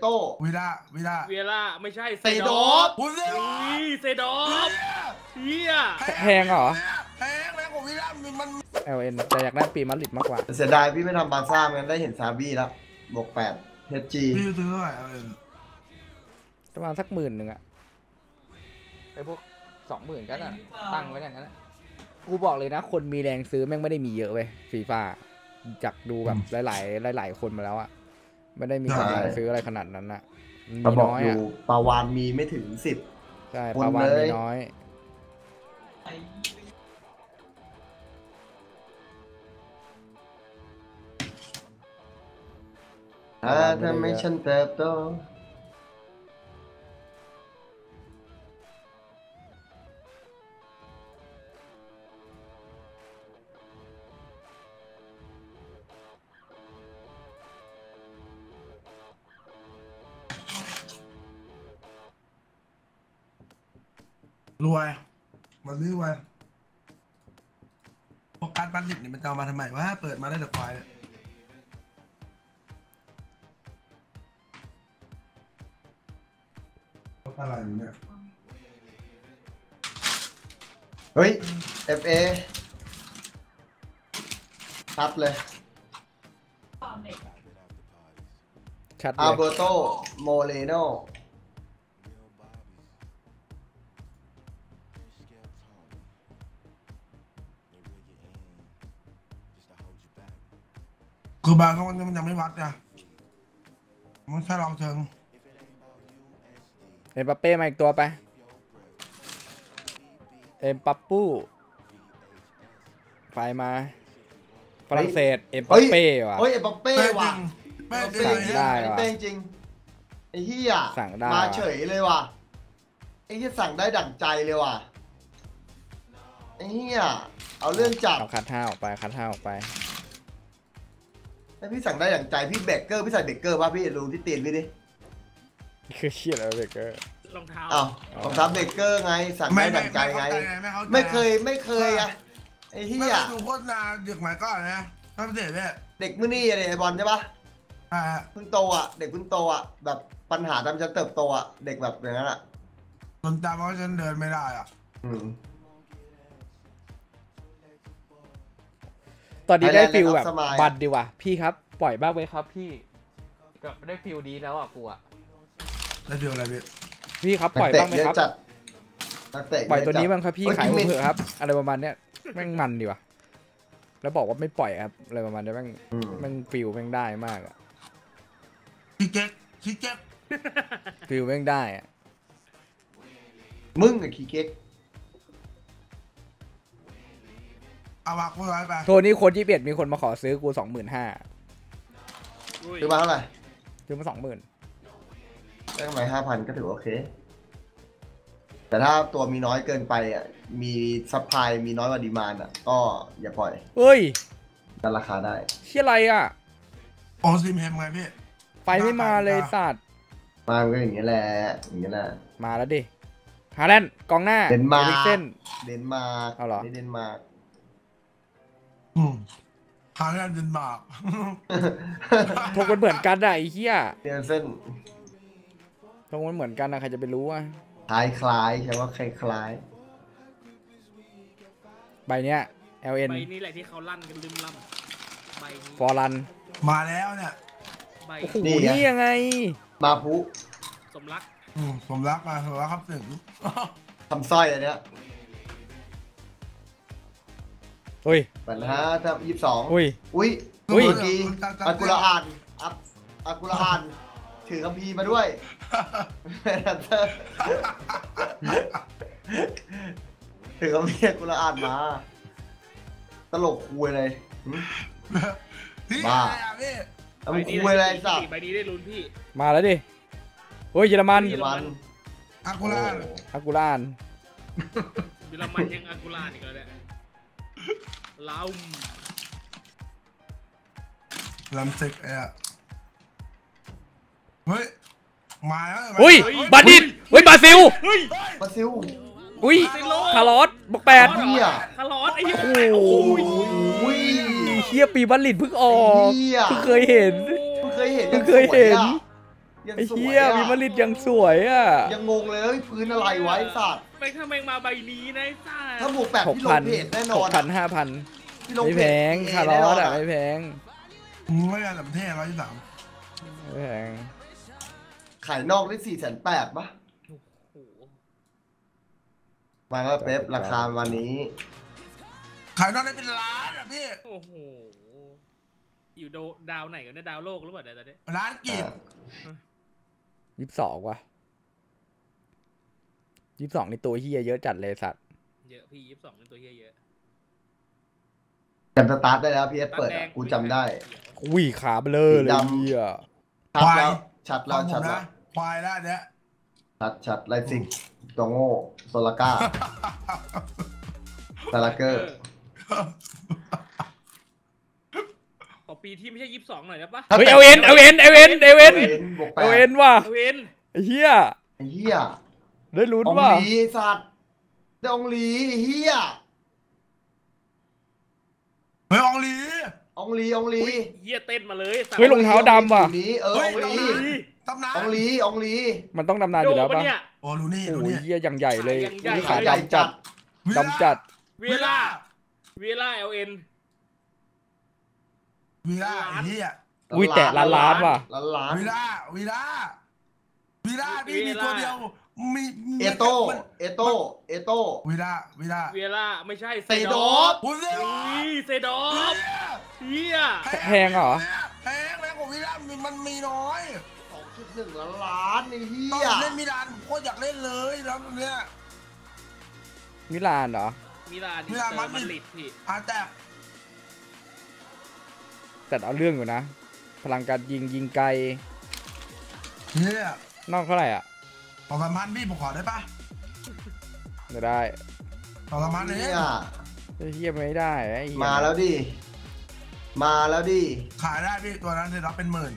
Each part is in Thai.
โต้วิลาวิลาเวียร่าไม่ใช่เซโดฟโอ้ยเซโดนี่เซดอฟเฮียแพงเหรอ แพงแพงกว่าวิลามันมัน LN แต่อยากได้ปีมาดริดมากกว่า เสียดายพี่ไม่ทำบาร์ซ่ามันได้เห็นซาบี้แล้วบวกแปดเฮจีพี่ซื้อเท่าไหร่เอาเลยประมาณสักหมื่นหนึ่งอะไอพวกสองหมื่นก็น่ะตั้งไว้อย่างนั้นอะกูบอกเลยนะ คนมีแรงซื้อแม่งไม่ได้มีเยอะเว้ยฟีฟ่าจากดูแบบหลาย ๆ หลาย ๆ คนมาแล้วอะ ไม่ได้มีคนแรงซื้ออะไรขนาดนั้นอะมีมาบอกน้อยอยู่อะปาวานมีไม่ถึงสิบใช่คนประมาณเลยมีน้อยอ่าทำให้ฉันเติบโต รวย มันซื้อไว้พวกการบัณฑิตเนี่ยมันจะเอามาทำไมวะเปิดมาได้แต่ควายเนี่ยพวกอะไรอยู่เนี่ยเฮ้ย FA ชัดเลยชัดเลอายเบโตโมเลโน บางเขามันยังไม่วัดนะมันแค่ลองเชิงเอ็มปัปเป้มาอีกตัวไป เอ็มปัปปูไฟมาฝรั่งเศสเอ็มปัปเป้ว่ะเฮ้ยเอ็มบัปเป้เป้ว่ะริงเป้เอ็มจริบังปเป้ได้จริงว่ะเป้จริงไอ้เหี้ยสั่งได้มาเฉยเลยว่ะไอ้เหี้ยสั่งได้ดั่งใจเลยว่ะไอ้เหี้ยเอาเรื่องจับเอาคัดห้าออกไปคัดห้าออกไป ไอ้พี่สั่งได้ดั่งใจพี่เบเกอร์พี่ใส่เบเกอร์ป่ะพี่ดูที่ตีนพี่ดิคือเชี่ยแล้วเบเกอร์ รองเท้าอ้าวของทับเบเกอร์ไงสั่งไม่ได้ไม่ดั่งใจไง ไม่เข้าใจไม่เคยไม่เคยอะไอ้ไม่เหี้เคยยดูโฆษณาเด็กใหม่ก่อนนะถ้าไม่เสร็จเนี่ยเด็กมื่อนี่อะไรไอ้บอลใช่ปะอ่าเพิ่งโตอะเด็กเพิ่งโตอะแบบปัญหาทำฉันเติบโตอะเด็กแบบอย่างนั้นอะจนจำว่าฉันเดินไม่ได้อะอืม ตอนนี้ได้ Thailand ฟิลแบบ Land of Smile บันดีว่ะพี่ครับ ปล่อยบ้างไหมครับ พี่แบบได้ฟิลดีแล้วอะกูอะได้ฟิลอะไรพี่พี่ครับปล่อยนักบ้างไหมเตะเยครับอะจัดนักเตะปล่อยเะตัวนี้จัดบ้างครับพี่เฮ้ขายกิผมนเถอะครับ อะไรประมาณเนี้ยแม่งมันดีว่ะแล้วบอกว่าไม่ปล่อยครับอะไรประมาณเนี้ยแม่งอืมแม่งฟิลแม่งได้มากอะชิเก็ตชิเก็ตฟิลแม่งได้อะมึงกับขี้เก๊ก เอาวางกูไว้ไปโทนี้คนที่เบียดมีคนมาขอซื้อกูสองหมื่นห้าอุ้ยซื้อมาเท่าไหร่ซื้อมาสองหมื่นได้กำไรห้าพันก็ถือว่าโอเค แต่ถ้าตัวมีน้อยเกินไปอะ มี supply มีน้อยกว่า demand อะ ก็อย่าปล่อย เฮ้ยดันราคาได้เชี่ยอะไรอะโอซิมเฮมไงพี่ไฟไม่มาเลยสัตว์ มามันก็อย่างนี้ยแหละ อย่างนี้ยแหละ มาแล้วดิฮาแลนด์กองหน้า เดนมาร์กเอริกเซนเดนมาร์กเอาเหรอนี่เดนมาร์ก อืมฮาแลนด์เดนมาร์กทงมันเหมือนกันอะไอ้เหี้ยเดนเส้นทงมันเหมือนกันนะใครจะไปรู้อะคล้ายคล้ายๆใช่ว่าคล้ายคล้ายใบเนี้ย LN ใบนี้แหละที่เขาลั่นกันลืมล่ำใบนี้ฟอรัน มาแล้วเนี่ยใบโอ้โหนี่ยังไงๆมาพุสมรัก อืมผมรักมาผมรักครับถึง ทำสร้อยอันเนี้ย เฮ้ยปัญหาถ้ายี่สิบสองอุ้ย อุ้ยอุ้ยเมื่อกี้อากุระอ่านอัพอากุระอ่านถือคัมภีร์มาด้วยถือคัมภีร์อากุระอ่านมา ตลกคุยเลยหึพี่บ้าอะไรอะพี่แล้วมึงคุยอะไรสับใบนี้ได้ลุ้นพี่ มาแล้วดิเฮ้ยเยอรมันเยอรวันอากูล่าโอ้อากูรานเยอรมันยังอังกุลาอีกแล้วเนี่ย ลาวลำสิกไอ้อะเฮ้ย มาแล้วอุ้ยบาดิดเฮ้ยบราซิลเฮ้ยบราซิลอุ้ยคาร์ลอสบอกแปดเหี้ยคาร์ลอสไอ้เหี้ยโอ้โหอุ้ยเฮียปีบัลลิดเพิ่งออกเหี้ยเพิ่งเคยเห็นเพิ่งเคยเห็นเพิ่งเคยเห็นสวอะยัง ไอ้สวยเหี้ยอะมีมาริดยังสวยอะ ยังงงเลยเฮ้ยพื้นอะไรไว้สัตว์ไปถ้าแมงมาใบนี้นะไอ้สัสถ้าบวกแปดหกพี่ลพังนเพจแน่นหอกนพันห้าพันพี่ลงไม่เพแพจงเอคาร์ลแน่อนสนอะอะไม่แพงไม่ได้สำเท่ร้อยสามไม่แพงขายนอกได้สี่แสนแปดปะโอ้โหมาก็เป๊ปราคาวันนี้ ขายนอกได้เป็นล้านอะพี่ โอ้โห อยู่โดดาวไหนกันเนี่ยดาวโลกหรือเปล่าเนี่ยตอนนี้ล้านกีบ ยี่สิบสองว่ะยี่สิบสองนี่ตัวเฮียเยอะจัดเลยสัตว์เยอะพี่ยี่สิบสองเป็นตัวเฮียเยอะจำสตาร์ทได้แล้วพีเอสเปิดอะกูจำได้อุ้ยขาเบลอเลยสีดำเฮียชัดแล้วชัดฟัแล้วงผชัมดแล้นะวควายแล้วอันเนี้ยชัดชัดไลซิกตัวโง่โซลาก้าซาลาเกอร์ขอ ปีที่ไม่ใช่ยี่สิบสองหน่อยได้ปะเฮ้ยเอาเอ็นเอาเอ็นเอาเอ็นเอาเอ็นเอ็นบวกแปเอาดเอ็นว่ะเอาเวนไอ้เฮียไอ้เหี้ยได้ลุ้นองว่ะลีสัตว์ได้องลีไอ้เหี้ยเฮ้ยอองลี องลีองลีเฮียเต้นมาเลยสัสเฮ้ยรองเท้าดำว่ะองลีเออเฮ้อยงลีองลีตำนานองลีองลี มันต้องดำนานอโดยู่แล้วปะป่ะเนี่ย โอ้รู้นี่โอ้รู้ยนี่เฮียอย่างใหญ่เลยอย่างใหญ่นี่ขาขาใหญ่ดำจัดวิลดำจัด เวล่าเวล่าเอลเอ็น วีล่าไอ้เหี้ยอุ้ยแตะล้านล้านว่ะล้านล้านวีล่าวีล่าวีล่านี่มีตัวเดียวมีมีเอโต้เอโต้เอโต้วีล่าวีล่าเวล่าไม่ใช่เซโดฟโอ้ยเซโดอุ้ยเซดอฟเฮียแพงเหรอแพงแพงกว่าวีล่ามีมันมีน้อยสองจุดหนึ่งล้านล้านไอ้เหี้ตอนยเล่นมิลานผมโคตรอยากเล่นเลยแล้วเนี้ยมิลานเหรอมิลานมิลานเจอมาดริดมาดริดพี่อาแต่ แต่เอาเรื่องอยู่นะ พลังการยิงยิงไกล เนี่ยนอกเท่าไหร่อะสองสามพันพี่ผมขอได้ปะไม่ได้สองสามพันเองเนี่ยไอ้เฮียไม่ได้ไอ้เหี้ยมาแล้วดิ มาแล้วดิ ขายได้พี่ตัวนั้นจะรับเป็นหมื่น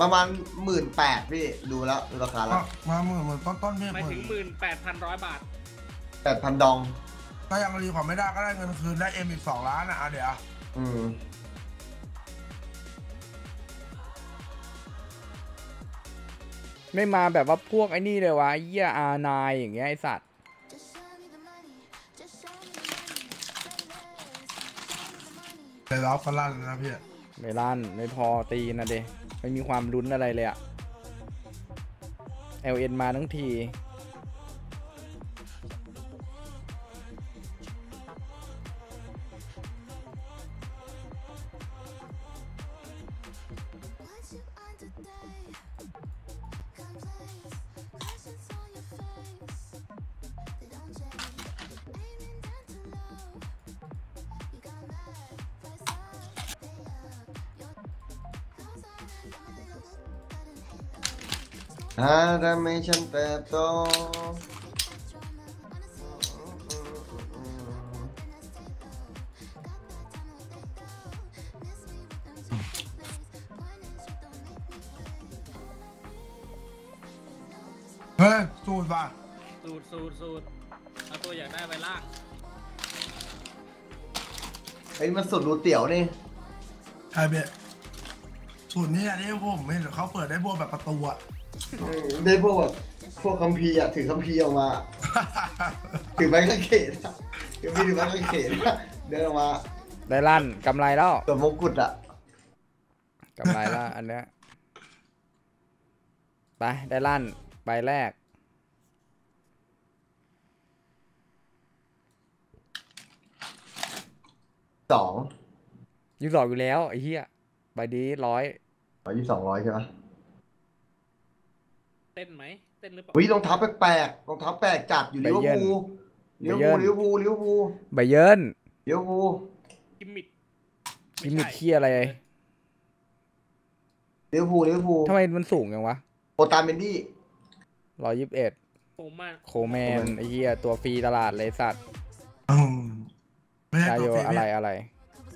ประมาณหมื่นแปดพี่ดูแล้วดูราคาแล้ก็วมาหมื่นหมื่นต้นต้นๆพี่ไม่หมื่ถึนงหมื่นแปดพันร้อยบาท แปดพันดอง ถ้ายังรีของไม่ได้ก็ได้เงินคืนได้เอ็มอีกสองล้านอะเอาเดี๋ยว อืมไม่มาแบบว่าพวกไอ้นี่เลยวะไอ้เฮียอาร์นายอย่างเงี้ยไอสัตว์เดี๋ยวรับกันลั่นนะพี่ไม่ลั่นไม่พอตีนะเดไม่มีความลุ้นอะไรเลยอะ LN มาทั้งที ถ้าทำให้ฉันเติบโตเฮ้ยสูตรป่ะสูตรสูตรสูตรเอาตัวอยากได้ไปล่างเฮ้ยมันสุดรูเตี๋ยวนี่ ใช่พี่สูตรนี้อันนี้ผมเห็นเขาเปิดได้พวกแบบประตูอะ ได้พวกแบบพวกคัมภีร์อะถือคัมภีร์ออกมา ถือไม้กางเขนอะถือมีถือไม้กางเขนอะเดินออกมาได้ลั่นกำไรแล้วตัวมงกุฎอะกำไรแล้วอันเนี้ยไปได้ลั่นใบแรก สองยูสองอยู่แล้วไอ้เหี้ยใบนี้ร้อยร้อยยี่สองร้อยใช่ปะ เต้นไหมเต้นหรือเปล่าวิรองเท้าแปลกๆรองเท้าแปลกจัดอยู่ลิเวอร์พูลลิเวอร์พูลลิเวอร์พูลลิเวอร์พูลใบเยินลิเวอร์พูลกิมมิดกิมมิคเคียอะไรลิเวอร์พูลลิเวอร์พูลทำไมมันสูงจังวะโอตาเมนดี้ร้อยยี่สิบเอ็ดผมมาโคแมนไอ้เหี้ยตัวฟรีตลาดเลยสัตว์อืมไม่ใช่ชายตัโยวฟรีอะไรพี่อะไร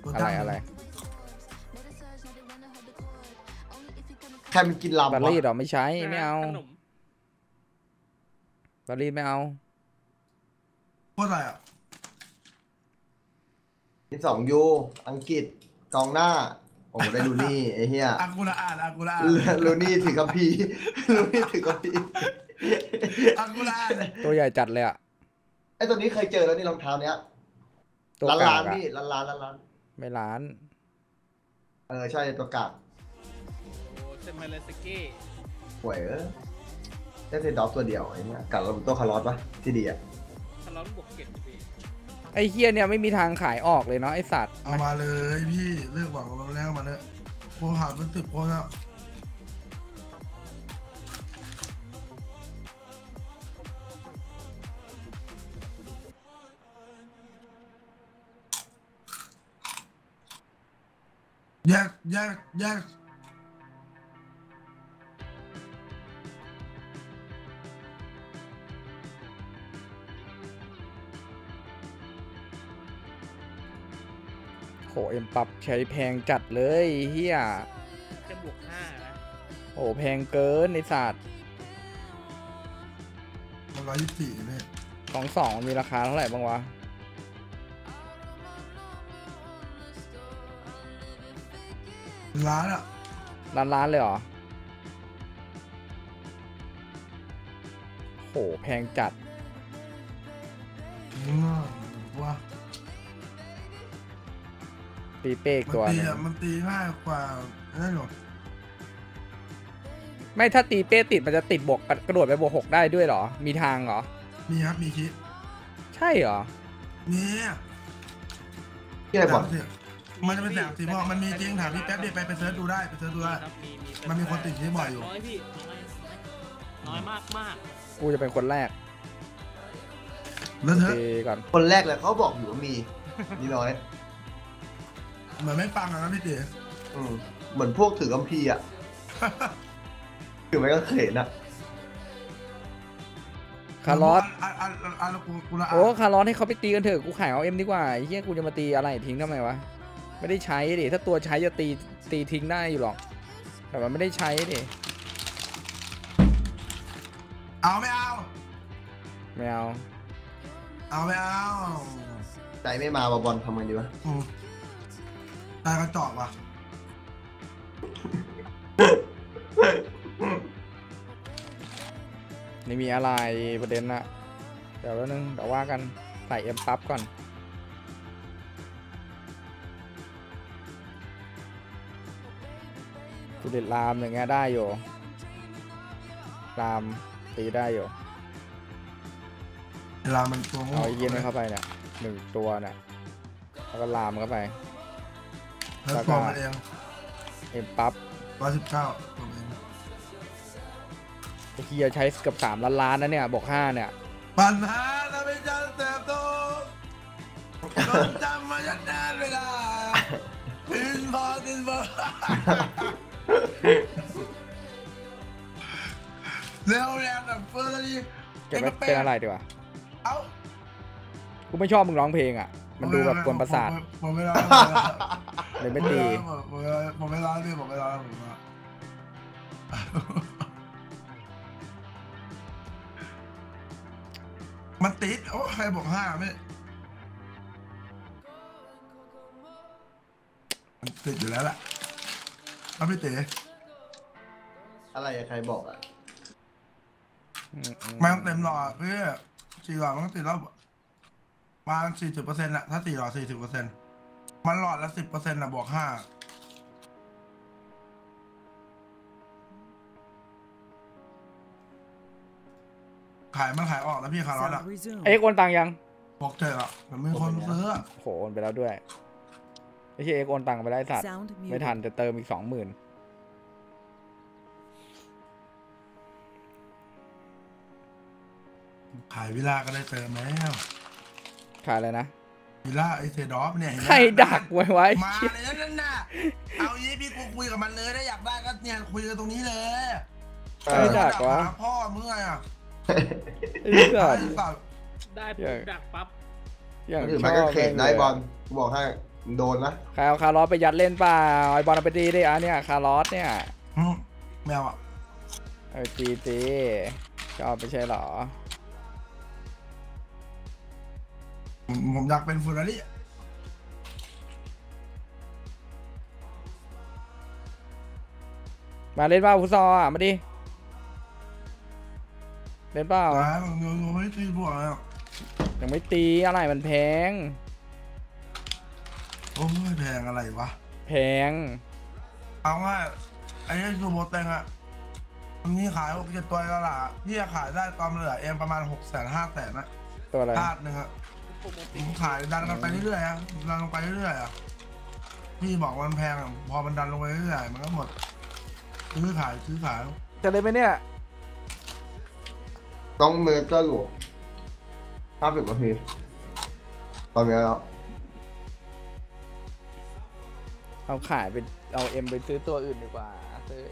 ตัวอะไรตั้งอะไรใครมันกินลำบารีวะดเหรอไม่ใช้ไม่เอาขนม บารีดไม่เอาโคตรอะไรอะที่สองยูอังกฤษกองหน้า โอ้โหได้ลูนี่ไอ้เหี้ยอากูละอ่านอากูละอ่านลูนี่ถือกัมพีร์ลูนี่ถือกัมพีร์อากูละอ่านตัวใหญ่จัดเลยอะไอ้ตัวนี้เคยเจอแล้วนี่รองเท้าเนี้ยตัวล้านกาล้านกอะพี่ล้านล้านล้านล้านไม่ล้านเออใช่ตัวกากโอ้เซมาเลสเก้ห่วยเออ ได้เซนดอฟตัวเดียวไอ้เนี้ยกัดเราตัวคาร์ลอสปะที่ดีอะคาร์ลอนบวกเก็ตพี่ไอ้เฮียเนี่ยไม่มีทางขายออกเลยเนาะไอสัตว์เอามาเลยพี่เลือกหวังเราแล้วมาเนี่ยพวกหาเป็นสิบคนแล้วแยกแยกแยก โหเอ็มปรับใช้แพงจัดเลยเฮียแค่บวกห้านะโหแพงเกินไอสัตว์มันร้อยยี่สิบสี่เนี่ยของสองมีราคาเท่าไหร่บ้างวะร้านอะล้านล้านเลยเหรอโหแพงจัดอืมว่า ตีเป๊กมันตัวหตีนึงอะมันตีง่ายกว่านั่นหรอไม่ถ้าตีเป้ติดมันจะติดบวกกระโดดไปบวกหกได้ด้วยเหรอ มีทางเหรอ มีครับมีคิดใช่เหรอนี่ที่ไหนบอลมันจะเป็นแสงสีม่วงมันมีจริงถามพี่แป๊บเดียวไปไป search ดูได้ไป search ดูได้ครับมีมีมันมีคนติดที่บ่อยอยู่ น้อยพี่น้อยน้อยมากมากกูจะเป็นคนแรกแล้วเธอะตีก่อนคนแรกเลยเขาบอกอยู่ว่ามี มีน้อย เหมือนไม่ฟังอะนะพี่เต๋อืมเหมือนพวกถือคัมภีร์อะ ถือไม้กางเขนอะ คาร์ลอสอะอะอะอะแล้วกูกูละโอ้คาร์ลอสให้เขาไปตีกันเถอะกูขายเอา M ดีกว่าไอ้เหี้ยกูจะมาตีอะไรทิ้งทำไมวะไม่ได้ใช้ดิถ้าตัวใช้จะตีตีทิ้งได้อยู่หรอก แต่มันไม่ได้ใช้ดิเอาไม่เอา ไม่เอา เอาไม่เอาใจไม่มาบอลทำไงดีวะอืม ตายกระจอกว่ะนี่มีอะไรประเด็นนะเดี๋ยวแป๊บนึงเดี๋ยวว่ากันใส่เอ็มปั๊บก่อน กูเด็ดลามอย่างเงี้ยได้อยู่ลามตีได้อยู่เวลามันตัวโง่เอาไอ้เย็นให้เข้าไปเนี่ยหนึ่งตัวเนี่ยแล้วก็ลามเข้าไป แล้วตัวมันเองเอ็มปั๊บร้อยสิบเก้าตัวเองไอ้เฮียใช้เกือบสามล้านล้านนะเนี่ยบอกห้าเนี่ยปัญหาเราไม่จะเติบโตต้องจำมายันนานเวลาดินพอดินพอเร็วแรงแบบเฟอร์รารี่เก็บไว้เป็นอะไรดีกว่าเอ้ากูไม่ชอบมึงร้องเพลงอะ มันดูแบบกวนประสาทผมผมไม่ร้องเลยไม่ตีผมผมผมไม่ร้องพี่ผมไม่ร้องผมไม่ร้องมันติดโอ้ใครบอกห้าไม่มันติดอยู่แล้วแหละเอาพี่เต๋อะไรอะใครบอกอะอืมอืมันเต็มหลอดพี่สี่หลอดมันก็ติดแล้วประ มาณสี่สิบเปอร์เซ็นต์อะถ้าสี่หลอดสี่สิบเปอร์เซ็นต์มันหลอดละสิบเปอร์เซ็นต์อะบวกห้าขายมันขายออกแล้วพี่คาร์ลอสอะ Sound resumed. เอ็กซ์โอนตังค์ยังบอกเจออะแต่มีคนซื้ออะโหโอนไปแล้วด้วยไอ้เฮียเอ็กซ์โอนตังค์ไปได้สัตว์ Sound ไม่ muted. ทันจะเติมอีกสองหมื่นขายวิลาก็ได้เติมแล้ว ขายอะไรนะวิลาไอเซดอฟเนี่ยเห็นไหมใครดักไว้ไว้มาเลยนั่นน่ะเอายี่พี่กูคุยกับมันเลยถ้าอยากได้ก็เนี่ยคุยกันตรงนี้เลยเอใครอดักวะหาพ่อมึงไงอะไอ้สัตว์ไอ้สัตว์ได้เหี้ปุ๊ยบดักปั๊บอย่างถือชไม้อบกางเขนแม่งได้เลยบอลกูบอกให้มึงโดนนะใครเอาคาร์ลอสไปยัดเล่นเปล่าไอบอลเอาไปตีดิอะเนี่ยคาร์ลอสเนี่ยอืมแมวอะเออตีตีชอบไม่ใช่เหรอ ผมผมอยากเป็นเฟอร์รารี่มาเล่นเปล่าฟุตซอลอะ มาดิ เล่นเปล่า นะมึงมึงมึงไม่ตีบวกแล้วยังไม่ตีอะไรมันแพง โอ้ยแพงอะไรวะ แพง เอาง่ายไอ้ซูโบเต็งอะมันมีขายหกเจ็ดตัวแล้วล่ะพี่จะขายได้ตอนเหลือเอ็มประมาณหกแสนห้าแสนนะตัวอะไร พลาดหนึ่งอะผม ขายดันกันไปเรื่อยๆอะดันลงไปเรื่อยๆอะพี่บอกมันแพงอะพอมันดันลงไปเรื่อยๆมันก็หมดซื้อขายซื้อขายจะเล่นไหมเนี่ยต้องเมเจอร์อยู่ห้าสิบนาทีตอนนี้แล้วเอาขายไปเอาเอ็มไปซื้อตัวอื่นดีกว่าซื้อ